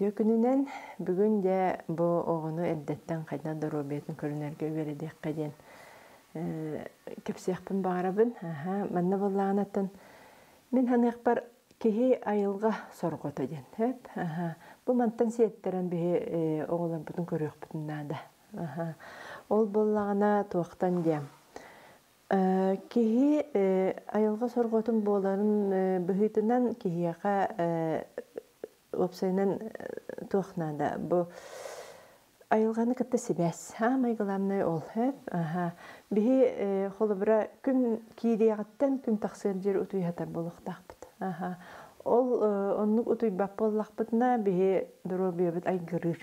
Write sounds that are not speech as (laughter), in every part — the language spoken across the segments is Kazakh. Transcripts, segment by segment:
Күнүнен бүгүн де бу оҕону эрдеттен хайна доробиятын көрүнөргө бередек каден кепсиякпын баарабын аха манна боллаанаттан мен ханыакпар киһи айылга соргото ден хөп аха бу мантан сиэттерен биһи оҕолорбутун көрүөхпүтүн наада. Аха ол боллагана туактан диэм. Киһи айылга сорготун буоларын быһыытынан киһиэха опсайынан туохнада бу айылганы кытта сибэс ха майгаламнай ол хэп аха биһи холобра күн киириягаттан күн тахсыр жер утуйхатар болохтахпыт аха ол оннук утуйбап боллахпытына биһи доробиябыт айгырыр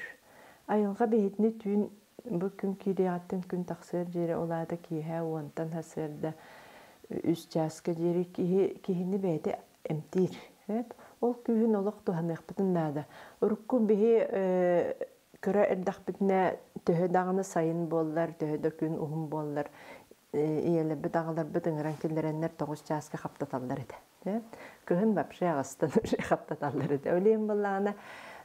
айылга биһитини түүн бу күн киириягаттан күн тахсыр жери олаада кииһэ уонтан хасырда үс чааска жери киһини бэйти эмтир хэп ол күүһүн олох туһаныахпытын наада. Урукку биһи көрө эрдахпитинэ төһө даганы сайын буоллар төһө да күн ухум буоллар. Иелебит агаларбыт ыҥыран киллереннер тоҕус чааска хаптаталлар эте кыһын вообще агастан уже хаптаталлар эте олием буллаана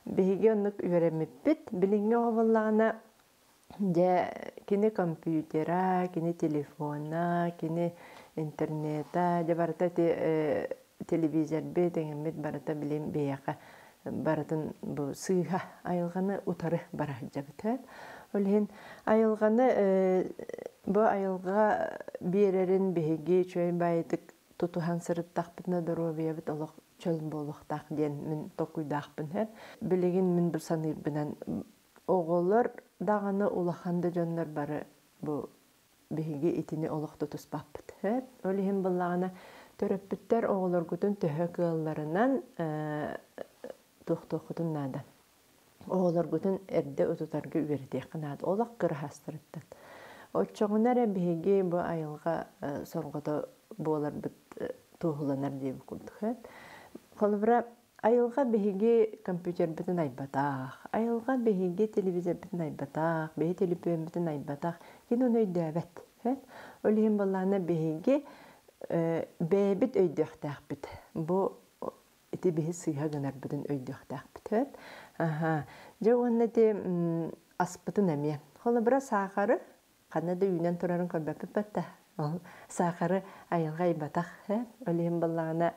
биһиги оннук үөремиппит билиҥҥе оҕобуллаана де кини компьютера кини телефона кини интернета де барыта телевизор бе дегенмит барыта билим бияка барытын бу сыыха айылганы утары бара жабыт Олхин айылганы бу айылга берерин беги чөй байтык тутухан сырыттахпытына доробиябыт олох чөл болохтах ден мен токуйдахпын хэп билигин мен бу саныйбынан оголор даганы улаханды жоннор бары бу биһиги итини олох тутуспаппыт хэп Олхин буллагана төрөппүттер оголоргутун төһө кыалларынан тухтухутун нада оголоргутун эрде утутаргы үердиэх канаат олак кырахастырыттан оччоңунар биһиги бу айылга соргото буоларбыт туухуланар диэби кулдук холбура айылга биһиги компьютер битин айбатаах айылга биһиги телевизор битин айбатаах биһи телепөөн битин айбатаах кин уну өйдөөбет олиһин боллаана биһиги бэбит өйдөөхтээхпит бу ити биһи сыйха гынарбытын өйдөөхтээхпит аха. Же уонна ти аспытын эмие холобура саахары канада үйнен турарын көрбөппүт батта ол саахары айылга айбатах олиһин баллагана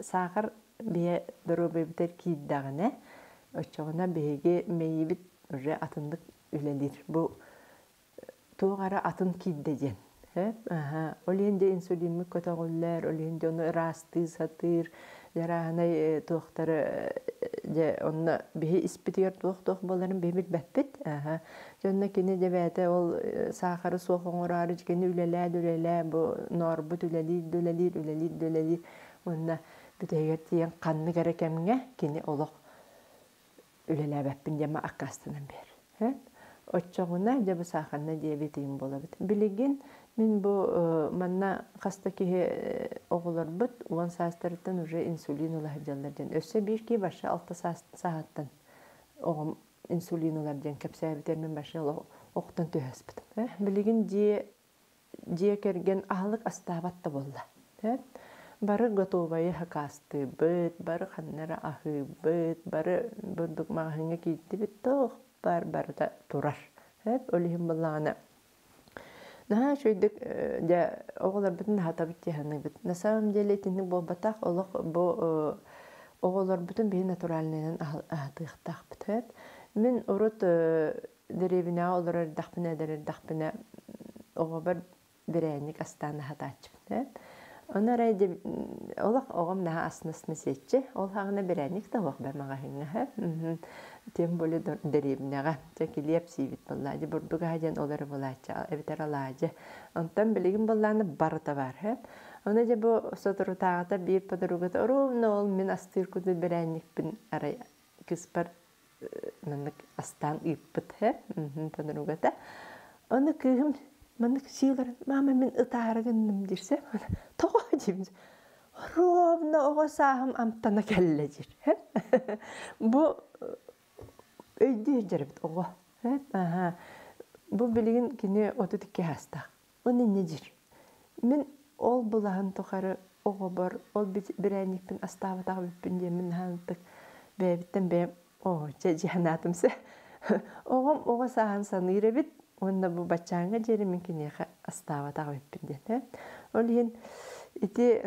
саахар бие доробебитер кииддагына оччоҕуна биһиги мейибит уже атындык үлелир бу туугара атын кииддеген Олиенде инсулинмы көтөҕүллэр, олиенде оны расты сатыр, жараһанай туохтары же онна биһи испитигер туох боларын бемит бәппит. Жонна кини дебәте ол сахары суохоңорары кини үлелә дүлелә бу норбут үлелир, дүлелир, үлелир, дүлелир. Онна бүтегер тиен канны керекемге кини олох үлелә бәппин дема аккастынан бер. Отчоғуна жабы саханна диабетиин болабыт. Билигин Мен бу манна хаста киһи оголорбут, уан саастарыттан уже инсулин улаһы жаллардан. Өссө бир ки башы алты сааттан огом инсулин улар ден кепсәбитер мен башы оқтан төһәспит. Билигин ди дие керген ахлык астабат да болла. Бары готовая хакасты бит, бары ханнара ахы бит, бары бурдук магыңа китти бит тох бар барда турар. Хеп олихим Наха шөйдік де оғылар бүтін хата бит яханы бит. На самом деле тинник бол батақ олық бу оғылар бүтін бей натуральнынан ахатықтақ бит. Мен урут деревина олар дақпына дәрер дақпына оғабар берәнік астаны хатачып. Оны райде олақ оғым наха аснысны сетче, ол хағына берәнік та оқ бәмаға хыңа. Тем более деревняга чекилиеп сибит боллаҗы бурдуга хаҗан олар булача эбитер алаҗы. Онтан билигин болланы барыта бар хеп. Оны же бу сотурутагата бир подругата ровно ол мен астыр куды берәнник бин арай киспар менник астан иппит хеп. Подругата. Оны кыгым менник силар мама мен ытарыгынным дирсе. Тога дим. Ровно ого сахым амтана келлежир. (laughs) Бу өйдү жарбит ого. Аха. Бу билигин кине оту хаста. Уны нежир. Мен ол булаһын тухары ого бар, ол бирәникпин астава тагы биппин де мен хантык бәбиттен бе о же жиһанаатымсы (laughs) оғом оға сахан саныыр эбит онна бу бачааңа жери мен кинеха астаава тагыбиппин ден ол иен ити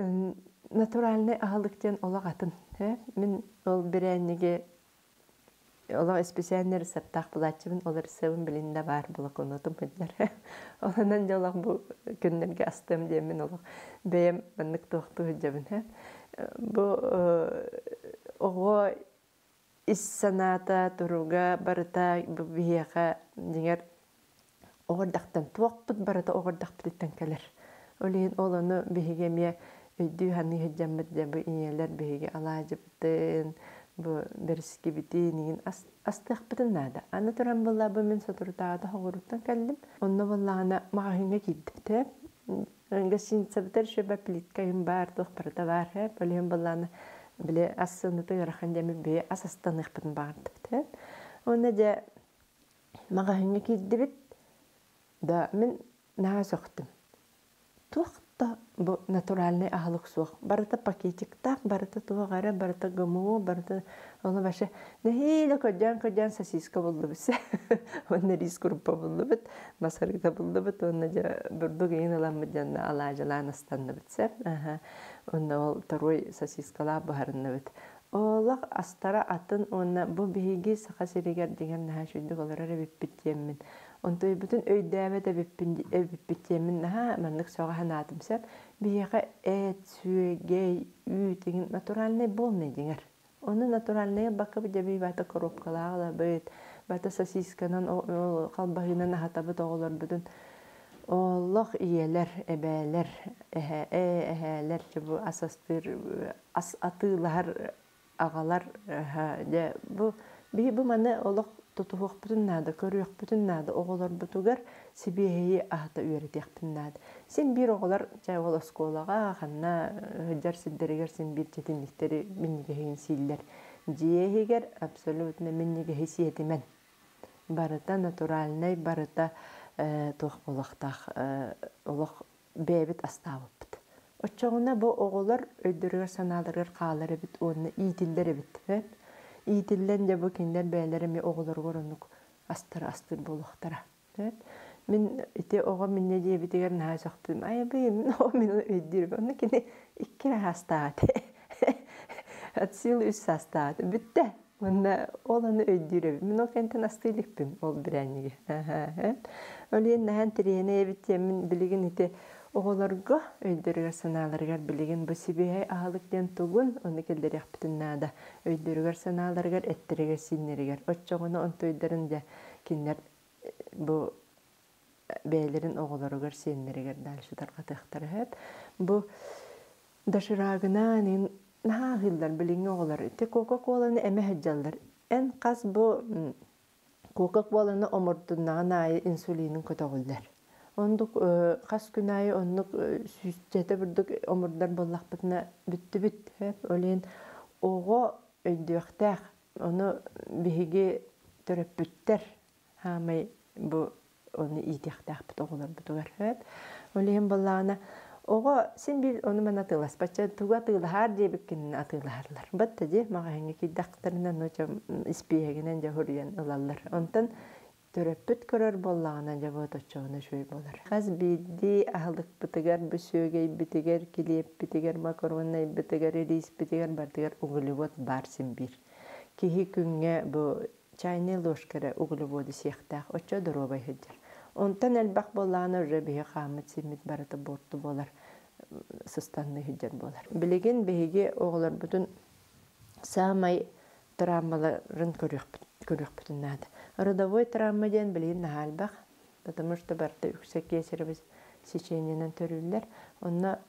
натуральный аһалыктен олақ атын мен ол берәнеге Ола специальный рецептах булачыбын ол рецебын билинде бар булак онутум хөддер. Оланан жолақ бу күннерге астым демен олақ бәйем маннык тоқту хөддебін. Бу ого ис саната туруга барыта бияка дигер туақпыт барыта оғырдақпыт иттен келер. Ханы хөддеммет де бу иелер биһиге алаажыбытын бу бериски бити нигин булла бу мен сотуртаада хоғуруттан кәлдим. Онно буллаана мағахинга киддипте. Гасин сабтар шөбә плитка бар, барда бар, хэ. Болем буллаана биле ассыны тыгырахан деми бе асастаныхпытын бардыпте. Онна. Да мен наа соқтым. Та натуральный ахлык суох барыта пакетиктак барыта туагара барыта гымуу барыта оны баша нехиле көдян көдян сосиска болду бис онна (laughs) рис группа болду бит масарыта болду бит онна жа бурду гейин аламы жанна ала жалан астанны битсе аха онна ол второй сосискала бахарны бит Олақ астара атын онна бу биһиги саха сиригер деген наха шүйдүк оларара биппитиеммин Онтой бүтін өйдәбе дә наха маннык соға ханатым сәп бияға әт, сүйегей, үй деген натуральный болмай деңер. Оны натуральный бақы бі дәбей бата коробкалағыла бөйт, бата сосисканан қалбағынан ахатабы тоғылар бүтін. Оллох иелер, әһәлер, бу асастыр, ас атылар, ағалар, бу тутуһуох бүтүн наада көрүөх бүтүн наада оҕолор бутугар сибиэһии аһата үөрэтиэхпин наада син бир оҕолор чай ол оскуолаға ханна ыджар сиддеригер син бир четинниктери миннигеһиин сииллер диэһигер абсолютно миннигеһи сиэтимен. Барыта натуральный барыта туох болохтах олох бэбит астаабыппыт. Оччоҕуна бу оҕолор өйдөрүгер санааларыгар хаалар эбит уонна иитиллер эбит иитиллен де бу киндер бээлери ми оголор горонук астыр астыр болохтара мен ите ого минне диэбитигер наасохтум ай би (laughs) о мен өйдүр онна кини иккире хастаат от (laughs) сил үс састаат бүтте Мында ол аны өйдүрөбү. Мен ол кентен астыйлыкпын ол бирәниге. Олен нахан тирene эбитте мен оголорго өйдөрүгөр санааларыгар билигин бу сибиһэ аһалык ден тугун ону келдеряхпытын наада өйдөрүгөр санааларыгар эттеригер синнеригер оччоҕуна онтойдарын да киннер бу бээлерин оголоругар сиеннеригер дальшытарга тыахтар хэп бу дашыраагына нин наахылдар билиңи оголор те кока коланы эме хаджаллар эн кас бу кока коланы омурдуннаан инсулинин көтөгүллер Ондук қас күнайы оннук сүйстете бірдік омырдар боллақпытына бүтті бүт. Олен оғы өйдіқтәқ, оны бігі төріп бүттер. Хамай бұ оны бүт оғылар бұтығар. Олен Ого сен бир оны мен атылас. Бача туга тылахар деп кин атылахарлар. Батта же мага хенге ки дактарынан ноча испиягенен же хурьян ылаллар. Онтан төрөппүт көрөр боллагана жабот очоона шөй болар. Хаз бидди ахлык битигер бүсөгей битигер килеп битигер макаронай битигер рис битигер бартигер углевод бар син бир. Кихи күнгө бу чайны ложкара углеводы сехтах очо доробай хеджер. Онтан элбак болланы ребе хамыт симит барата борту болар. Сыстанны хеджер болар. Билеген беге оглар бүтүн самай травмаларын көрөк бүтүн нады родовой травма ден билин нахалбах, потому что барта үксек кесеребиз сечениенен төрүллер. Онна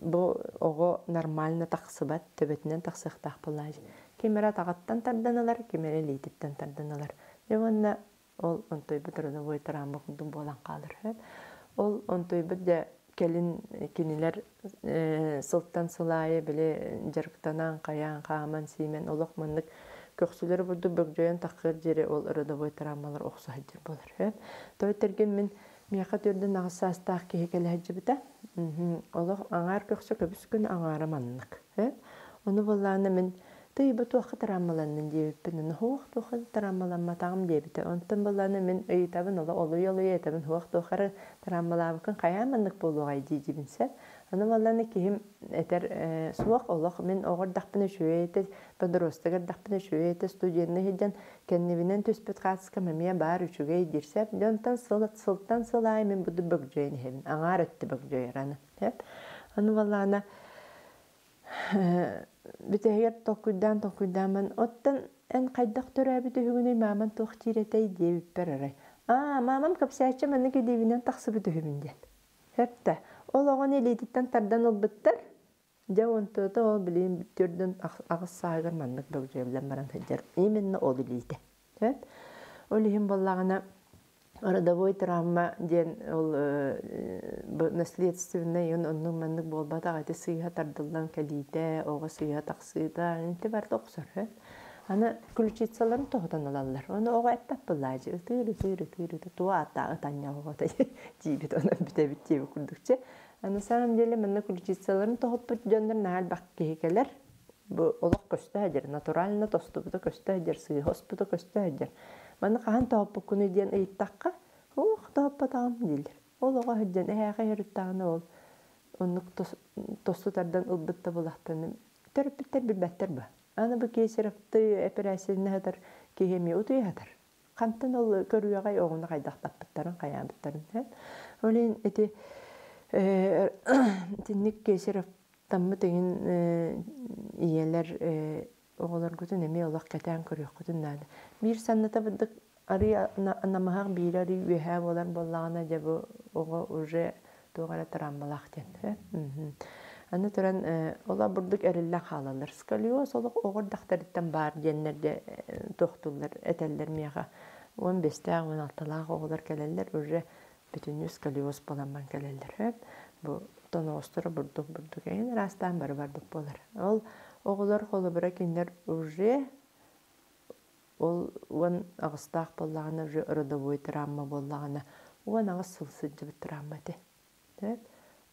бу ого нормально тақсыбат, төбетинен тақсықтақ буллаж. Кемера тағаттан тарданалар, кемера лейтиттен тарданалар. Деванна ол онтой бут родовой травма кundun болан қалыр. Ол онтой бут да келин кинилер сылттан сылайы биле жарктанан каян кааман симен бурду бөгдөйөн такыр жери ол родовой травмалар оксайдыр болар. Той терген мен мияка төрдөн нагысастаак кеге кележибита. Олох аңар көксө көбүс күн аңара маннык. Оны болланы мен тыйба туаққа тарамаланнын диэбиппин уну хуох туоха тарамаланматаам диэбите онтон буланы мен туохары тарамалаабыкын каяманнык болугай диижибинсэ аны баланы кихим этер суох олох мен огордахпыны шүэте подростагардахпыны шүэте студентны хиджан кеннибинен түспүт хаска мемия бар үчүгэй дирсеп донтан сылтан сылай мен буду бөгжөйн хем аңар өттү бөгжөйраны аны баланы Битэгер токуйдан токуйдаман оттан эн кайдак төрәбит үһүгүнү маман туох тиретей диэбиппер арай. Аа, мамам капсаача манны кедебинен тахсыбы түһүмүнден. Хепте, ол огон элититтен тардан олбуттар. Жа онтота ол билин бүтүрдөн агыс баран. Именно ол. Хеп. Ол ихин боллагана родовой травма ден ол наследственный он оннун маннык болбата агайты сыйха тардылдан калите ого сыйха таксыйда инте бар токсор аны ключицаларын тоһотан алалар оны эттап буллажы тыры тыры тыры туа ата атanya ого та жибит оны на самом деле тохоппут жондар наал бак кехекелер бу олок көстө хажыр натурально тостубута көстө хажыр сыйхоспута көстө хажыр Маны хаан тооппу күнү диэн ыйттакка, ух тооппатаам диилер. Ол ого хөдден эһээхэ хөрүттаагына ол оннук тосту тардан төрөппүттер билбэттер ба. Аны операцияны хатар кехеми утуй хатар. Кантан ол кайдактаппыттарын каяабыттарын. Олин эти тинник кейсерап таммы деген иелер оголор гутун эми олох кетен көрүөх гутун наада. Бир санната быдык ари анамахак бир ари үһэ болар боллагана жабы ого уже тугара тараммалах ден. Аны туран ола бурдук эрилле халалар. Сколиоз олох огор дахтарыттан бар деннерде тохтулар этеллер мияга. 15-тәг 16-лаг оголар келелер уже бүтүнү сколиоз боламан келелер. Бу тоностор бурдук бурдук растан бар бардык болар. Ол Оғылар холобыра киндер уже ол уан ағыстақ боллағына уже родовой травма боллағына уан ағыс сылсы жібіт травма те.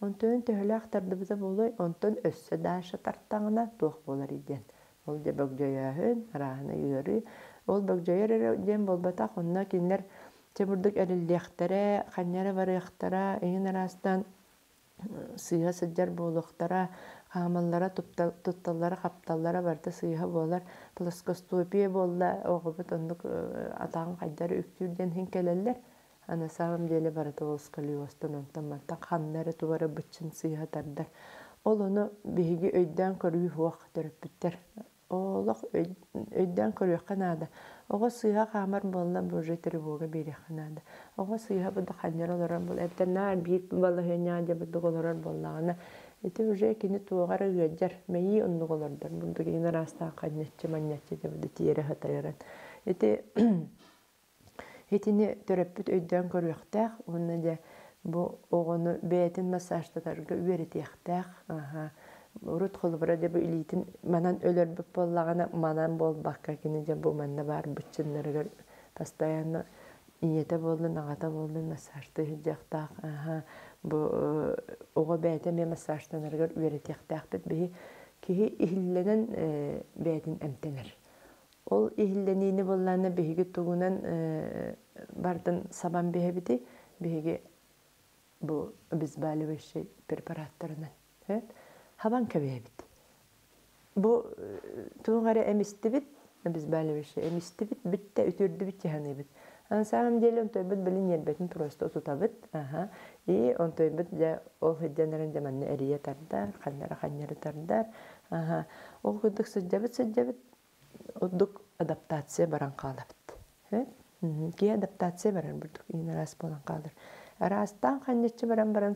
Онтон төхілі ақтарды бізі болой, онтон өссі дашы тарттаңына тоқ болар иден. Ол де бөкжөйәхін, арағына үйірі. Ол бөкжөйер ден тебірдік әлілдектері, қаннері барықтара, еңін арастан сыйға сыджар болуқтара, Хамаллара тутталлара хапталлара барда сыйха болар. Плоскостопия болла. Оғыбыт ондук атағын қайдары үктүрден хин келелер ана самом деле ол сколиостон онтан мартан ханнары тубара бычын сыйха тардар ол ону биһиги өйдөн көрүү хуак төрөппүттер олох өйдөн көрүү канада ого сыйха хамар болла боже тревога бери канада ого бол эптеннар бир бала хөня жабыды олоран боллагана Эти уже кини туогара үөджар, мэйи оннуголордар, бунду кини раста канняччы манняччы дебди тиере хатайран. Эти Этини (clears throat) төрөппүт өйдөн көрүөхтәх, уны де бу огону бәйтин массажтатарга үеретехтәх, аха. Урут холбара деп илитин манан өлөрбүк боллагана манан болбакка кини де бу манна бар бычыннарга постоянно иете болды, нагата болды, массажты жактак, аха бу ого бәйтә ме массажтанаргар үеретехтәхбит бихи киһи иһилленен бәйтин әмтенер. Ол иһилленини болланы биһиги тугунан бардын сабан биһебити биһиги бу обезболивающий препараттарынан. Хабан кәбәбит. Бу тугары эмистибит обезболивающий эмистибит битте үтүрдүбит яһаныбит. На самом деле той бит билин просто тутабыт. Ага. И он той бит ол хедженерин деманны эрие тардар, ханнара ханнары тардар. Ага. Ол кудук сыджабыт адаптация баран. Э? Ки адаптация баран ин болан баран баран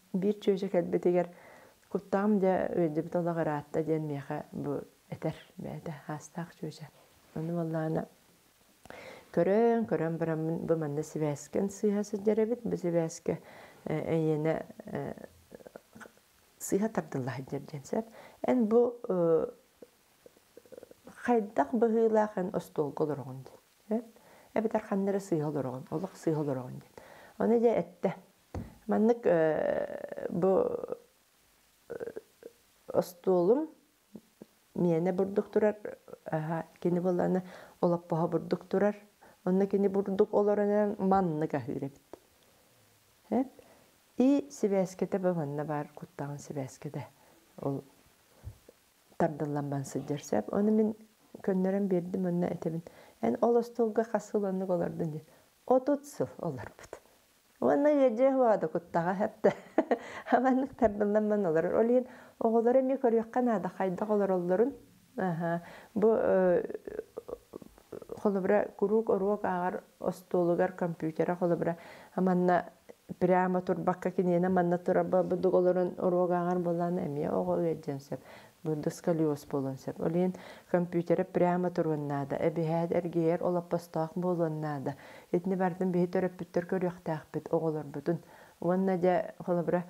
бир чөжө келбетигер куттаам де өйдү толагараатта диэн меха бу этер бээте хастаах чууча ону боллаана көрөн көрөн барамын бу манна сибээскен сыйха сыдеребит бу сибээске эйене сыйха тардыллаһа дерденсеп эн бу хайдах быһыылаахан остуолга олорогун ден эбитер ханнары ден ону же этте маннык бу остуолум миэне бурдук турар кини болланы олаппаха бурдук турар онна кини бурдук олоронан манны кахыребит и сибэскете бу манна бар куттаган сибэскете ол тардылланбан сыдерсеп оны мен көннөрөн бердим онна этебин эн ол остуолга хасыланнык олордун ден отут сыл олорбут Уонна еже хуада куттага хәтта. Аманнык тардылдан олар. Олин оголар эми көрүяккан ада хайда олар олорун. Аха. Бу холобра курук оруок агар остолугар компьютера холобра аманна прямо турбакка кинена манна тураба буду олорун оруок агар болан эми ого үедженсеп. Бу сколиоз болонсеп. Олин компьютера прямо туруннада. Эбиһәд эргер олаппастаак болоннада. Этни бардын бейт өрөппүттөр көрүөхтаахпыт оголор бутун. Уанна жа холобра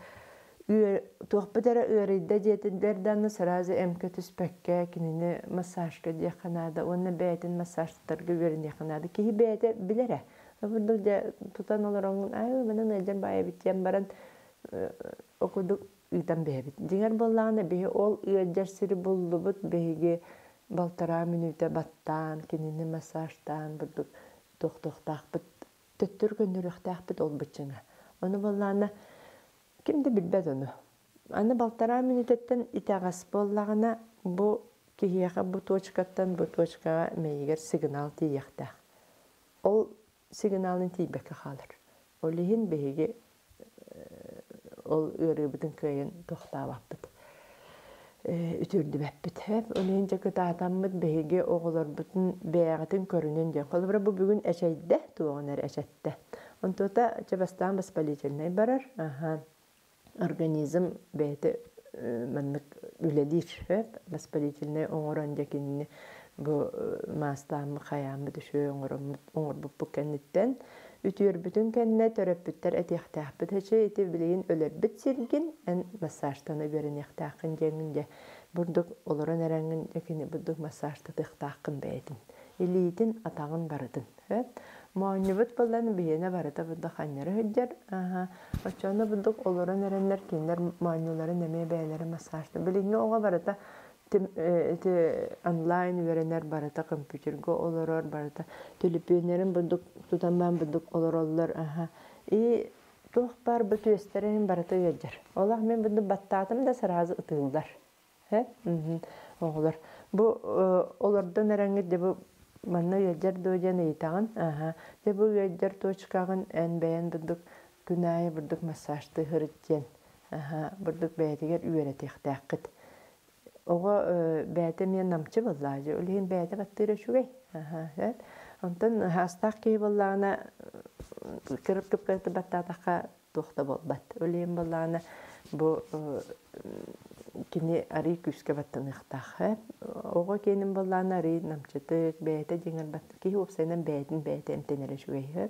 туохпытара ыарыйда диетинлерданны сразу эмке түспекке кинини массажка дияканада. Уанна бэйтин массажтарга үөрин дияканада. Кихи бэйте билере. Бурдук жа тутан олороңун ай менен эжен бая биттен баран окудук ыйтан бэбит. Дигер боллааны бэйе ол ыаджар сири буллубут бэйге балтара минута баттан, кинини массажтан бурдук тохтохтаахпыт төттөр көннөрөхтаахпыт ол бычыңа. Оны боллаана кимди билбет ону. Аны балтара минутеттен итагас боллагана бу кихияха бу точкаттан бу точкага мейгер сигнал тиехтаах. Ол сигналын тийбекке халыр. Олихин беге ол ырыбытын кыйын тохтаабаппыт. үтүрдү бәппит хеп онен жакы таатаммыт беге оголор бутун бэягатын көрүнөн ден холбура бу бүгүн эчейде туогонер эчетте онтута чабастан воспалительный барар. Аха. Организм бэти маннык үлелир хеп воспалительный оңорон жакинни бу маастаамы хаямы düşү оңором оңор буппу кенниттен бүтүн кенне төрөппүттер этиэхтээхпит хэче ити билигин өлөрбүт сиргин эн массажтаны беренехтаакын жеңинже бурдук олорон эрэңин жекини бурдук массажты тыхтаакын бээтин. Илиитин атагын барытын мооннубут боллан биене барыта бурдук ханнары хөджер очоно бурдук олорон эреннер кинлер мооннулары неме бээлери массажты билигин ого барыта онлайн үйренер барыта компьютерге олорор барыта төлөпүнерин будук тутаман будук олороллор аха. И тух бар бу түестерин барыта үйөджер олах мен буду баттаатым да сразу ытыылдар э? Оголор бу олордон эреңи де бу манна үйөджер доожан ыйтагын аха. Де бу үйөджер точкагын эн бэйен будук күнайы бурдук массажты хырыттен аха. Бурдук бээтигер үйөретиэхтээккит Мен намчы боллажы. Үлген бәте баттыры шугай. Онтон хастақ кей боллағына кіріп кіп кіріп баттатаққа тоқта болбат. Үлген боллағына бу кини ари күске баттын ыхтах. Ого кенин боллағына ари намчытык бәте жеңір баттыр. Кей опсайнан бәтін бәте эмтенері шугай.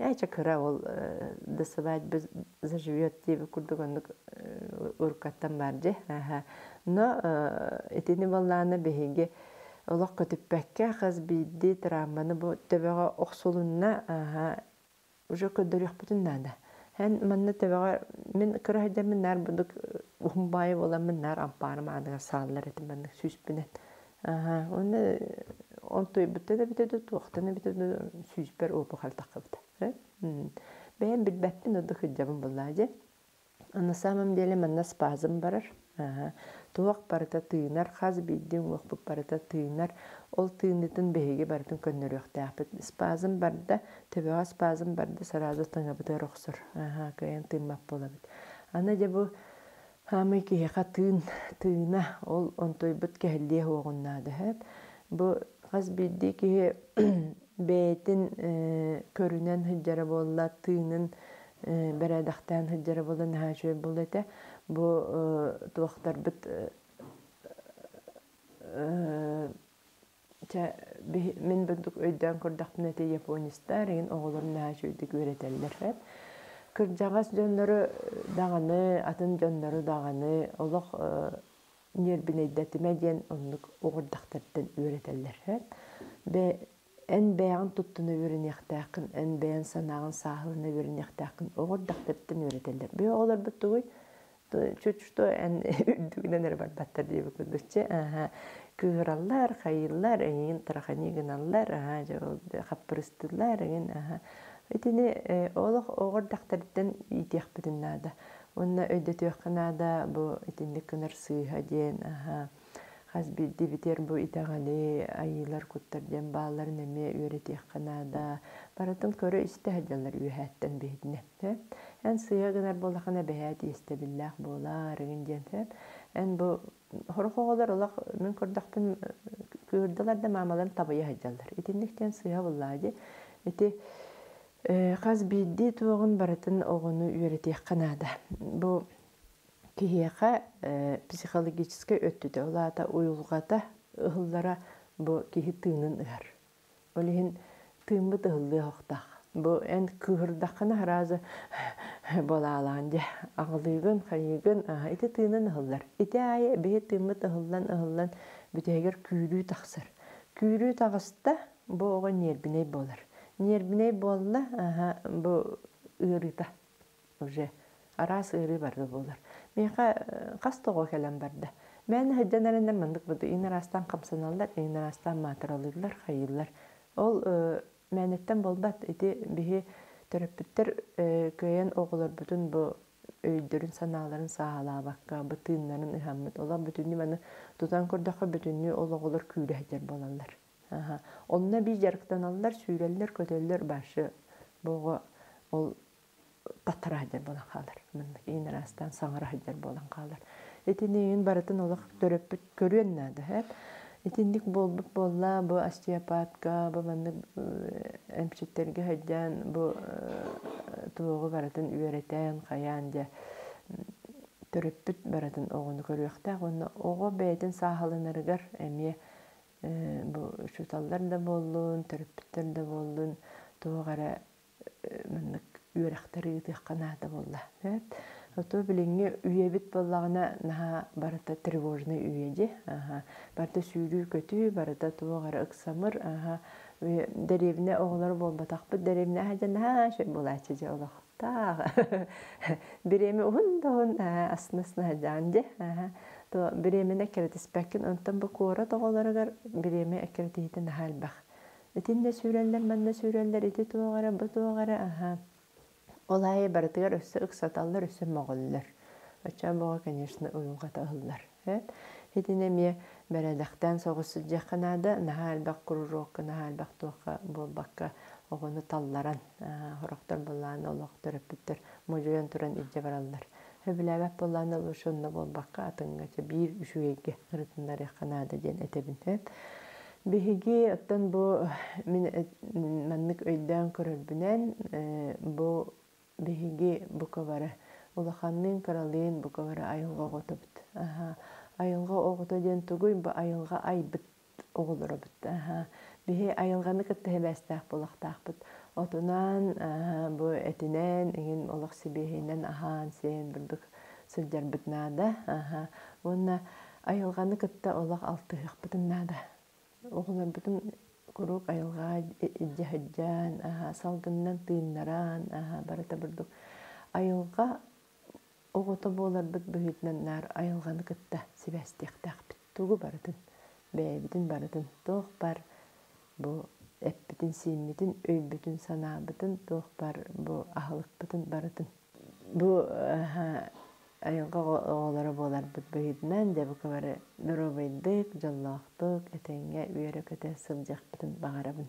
Яйча кыра ол дысыбайт біз заживет дейбі курдук ондук уркаттан бар же но этини болланы беһиги олох көтүппәккә хыз бидди травманы бу төбөгө оксулунна уже көдөрүк бүтүн нада манна төбөгө мен кырайда мен нар ампар мадыга саллар этим мен сүз бинен аха оны он той битте да битте туактаны битте сүз бер опу халтак кыбыт бәен билбәттин оду хыджабын буллажы На самом деле манна спазм барар. Туак барыта тыынар, хаз бидден уақпып барыта тыынар. Ол тыынытын беге барытын көннөрүөхтээхпит. Спазм барда, төбөға спазм барда сразу тыңабыты рохсор. Ага, кайын тыынмап болабыт. Ана же бу хамы киһиха тыын, тыына, ол онтойбут кэһэллиэ хуоҕуннаады хэп. Бу хаз бидди киһи бээтин көрүнэн хыджара болла, тыынын бәрәдәхтән хыджара болла, наһаачуй болла этэ. Бу туохтар бит мен бүндүк өйдөн көрдөхтүн эти японистар еген оголорун наачуйдик үөретеллер хэп. Кыржагас жоннору даганы, атын жоннору даганы, олох нербинейдетиме диен оннук оғырдақтардан үөретеллер хэп. Бе эн бэян туттуна үөренехтаакын, эн бэян санаагын саахылына үөренехтаакын оғырдақтардан үөретеллер. Бе олар бүттүгүй чуть что эн (laughs) үрдүгүнен эр барбаттар диэби күрдүкче. Аха кыыраллар, хайыллар, эйин тарахани гыналлар, аха хаппырыстылар, эйин аха. Этини олох оғырдақтардан итиэхпитин наада. Онна өйдөтүөхканада бу итинник кынар сыыха диэн аха. Хас бидди битер бу итагали айылар куттар диэн баалар неме үөретиэхканада. Баратын көрө исте хаджалар үөһәттен бейдине. Эн сыя гынар болахана бэһәт истебиллах болар, эйин диэн. Эн бу хорохоголар олақ мен көрдөхпүн кыырдылар да мамаларын табыя хаджалар. Итинниктен сыя буллаади. Ити хас бидди туогун баратын оҕону үөретиэх канада. Бу киһиэхэ психологической өттүтэ улаата уйулгата ыһыллара бу киһи тыынын ыһар. Олиһин тыымбыт ыһыллыы хоқтах. Бу эн кыһырдаххына харазы (laughs) болаалаан же аҕылыыгын, хайыыгын, ити тыынын ыһыллар. Ити айы биһи тыымбыт ыһыллан ыһыллан бүтээгер күүрүү тахсар. Күүрүү тагыста бу оҕо нербиней болар. Нербиней болла, бу ыырыта уже арас ыыры барды болар. Мейха кас тоҕо келен барда. Мен хыджанарындар мандык буду. Ин арастан камсаналлар, ин арастан матыралырлар, хайыллар. Ол мәнеттен болбат. Ити биһи төрөппүттер көйен оголор бүтүн бу өйдөрүн санааларын саалаабакка, бу тыыннарын ыхаммыт. Ола бүтүннү маны тутан көрдөккө бүтүннү ол оголор күүрәһдер болалар. Онна би жарыктаналлар, сүйреллер, көтөллөр башы бого ол таттараһдер болан халар. Мындык ин арастан саңараһдер болан халар. Этинин барытын олох төрөппүт көрүөннады, хэп. Итинник болбут болла бу остеопатка, бу мандык эмчиттерге хайдан бу туогу барытын үөретен каян же төрөппүт барытын огону көрүөхтаа, онна ого бээтин саахалынарыгар эмие бу шуталлар да боллун, төрөппүттер да боллун, туогара мындык үөрахтары ытыахканаата болла. Ото билинге үйебит боллагына наха барата тревожный үйеди. Аха. Барта сүйрүү көтүү, барата туогара ыксамыр. Аха. Деревне оғлар болбатақпы. Деревне хажан ха шөй болачы же олақ. Та. (laughs) Биреме ухун да хун асынысына хажан же. То биремене керетиспәкин онтан бу кора тоғаларыгар биреме экеретихитен халбах. Этинде сүреллер, манна сүреллер, ити туогара, бу туогара. Аха. Олай барытыгар өссө ыксаталлар, өссө моголлар. Оча бога, конечно, уюнга тагыллар. Хитине ме бәрәдәхтән соғысы жақынады, наха әлбәк құрурокка, наха әлбәк туаққа болбаққа оғыны талларан, хорақтар болланы, олақ төрөппіттер, мұжуян туран илже бараллар. Хөбіләбәп болланы ұшынны болбаққа атыңгача бір үшуеге ұрытындар яқынады ден әтебін. Биһиги оттан бу маннык өйдән көрөлбүнен бу биһиги букавара улаханнын каралыын букавара айылга оготубут аха айылга огото ден тугуй бу айылга айбыт оголоробут аха биһи айылганы кытта хебестаах булактаахбыт отунан бу этинен эгин олох сибиһинен ахан сен бурдук сылдьарбыт наада уонна айылганы кытта олох алтыахбытын наада оголорбутун курук айылга иджахаджан салгыннан тыыннаран барата бурдук айылга огото боларбыт быһытнан нар айылганы кытта сибэстиэхтаахпит тугу барытын бэйбитин барытын туох бар бу эппитин сииммитин өйбүтүн санаабытын туох бар бу ахылыкпытын барытын. Бу айылга оҕолоро буоларбыт быһыытынан дьабыка бары доробайдык, дьоллоохтук, этэҥҥэ үөрэ көтө сылдьахпытын баҕарабын